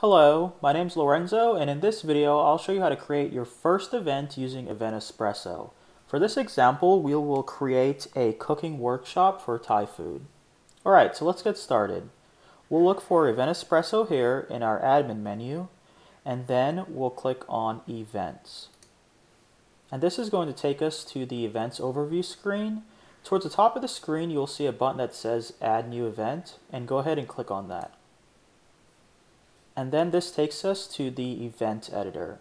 Hello, my name is Lorenzo and in this video I'll show you how to create your first event using Event Espresso. For this example we will create a cooking workshop for Thai food. Alright, so let's get started. We'll look for Event Espresso here in our admin menu and then we'll click on Events. And this is going to take us to the Events Overview screen. Towards the top of the screen you'll see a button that says Add New Event and go ahead and click on that. And then this takes us to the event editor.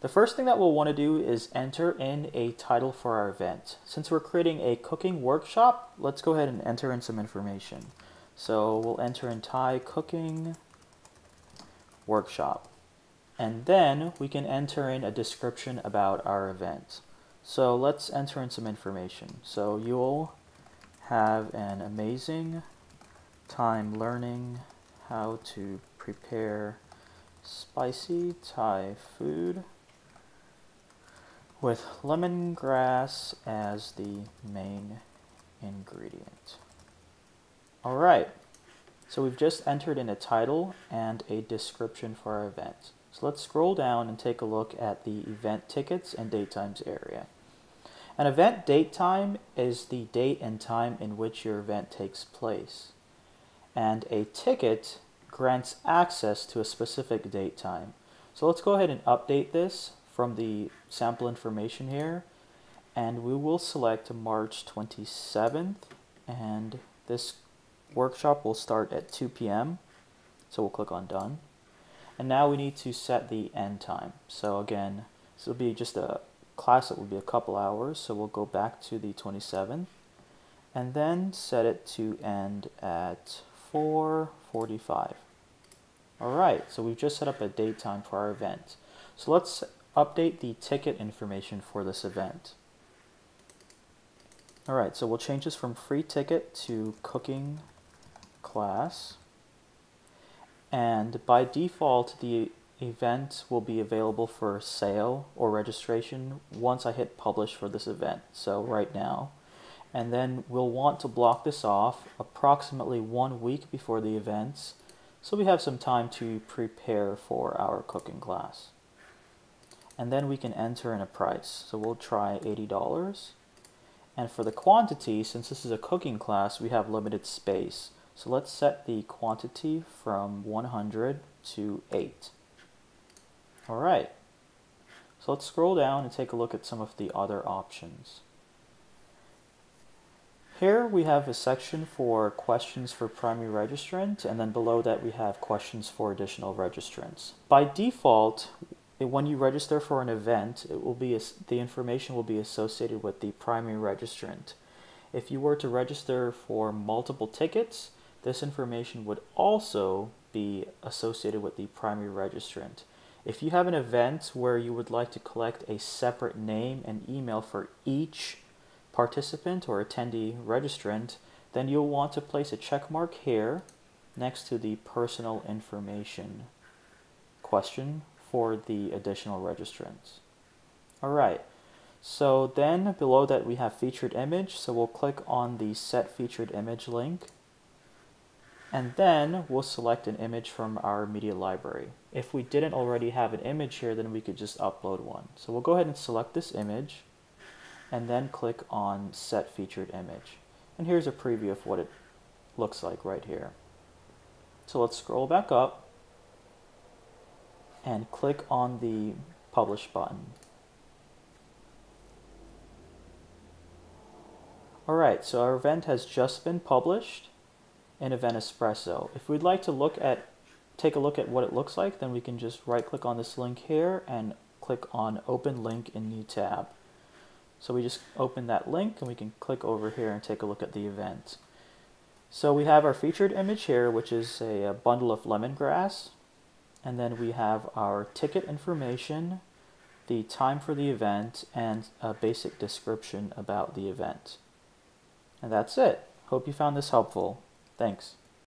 The first thing that we'll want to do is enter in a title for our event. Since we're creating a cooking workshop, let's go ahead and enter in some information. So we'll enter in Thai cooking workshop. And then we can enter in a description about our event. So let's enter in some information. So you'll have an amazing time learning how to prepare spicy Thai food with lemongrass as the main ingredient. Alright, so we've just entered in a title and a description for our event. So let's scroll down and take a look at the event tickets and date times area. An event date time is the date and time in which your event takes place. And a ticket grants access to a specific date time. So let's go ahead and update this from the sample information here and we will select March 27th and this workshop will start at 2 p.m. So we'll click on done. And now we need to set the end time. So again, this will be just a class that will be a couple hours. So we'll go back to the 27th and then set it to end at 445. Alright, so we've just set up a date time for our event. So let's update the ticket information for this event. Alright, so we'll change this from free ticket to cooking class. And by default, the event will be available for sale or registration once I hit publish for this event. So right now, and then we'll want to block this off approximately one week before the events so we have some time to prepare for our cooking class. And then we can enter in a price. So we'll try $80. And for the quantity, since this is a cooking class, we have limited space. So let's set the quantity from 100 to 8. Alright, so let's scroll down and take a look at some of the other options. Here we have a section for questions for primary registrant, and then below that we have questions for additional registrants. By default, when you register for an event, it will be the information will be associated with the primary registrant. If you were to register for multiple tickets, this information would also be associated with the primary registrant. If you have an event where you would like to collect a separate name and email for each participant or attendee registrant, then you'll want to place a check mark here next to the personal information question for the additional registrants. Alright, so then below that we have featured image, so we'll click on the set featured image link and then we'll select an image from our media library. If we didn't already have an image here, then we could just upload one. So we'll go ahead and select this image and then click on set featured image. And here's a preview of what it looks like right here. So let's scroll back up and click on the publish button. Alright, so our event has just been published in Event Espresso. If we'd like to look at take a look at what it looks like, then we can just right click on this link here and click on open link in new tab. So we just open that link and we can click over here and take a look at the event. So we have our featured image here, which is a, a bundle of lemongrass. And then we have our ticket information, the time for the event, and a basic description about the event. And that's it. Hope you found this helpful. Thanks.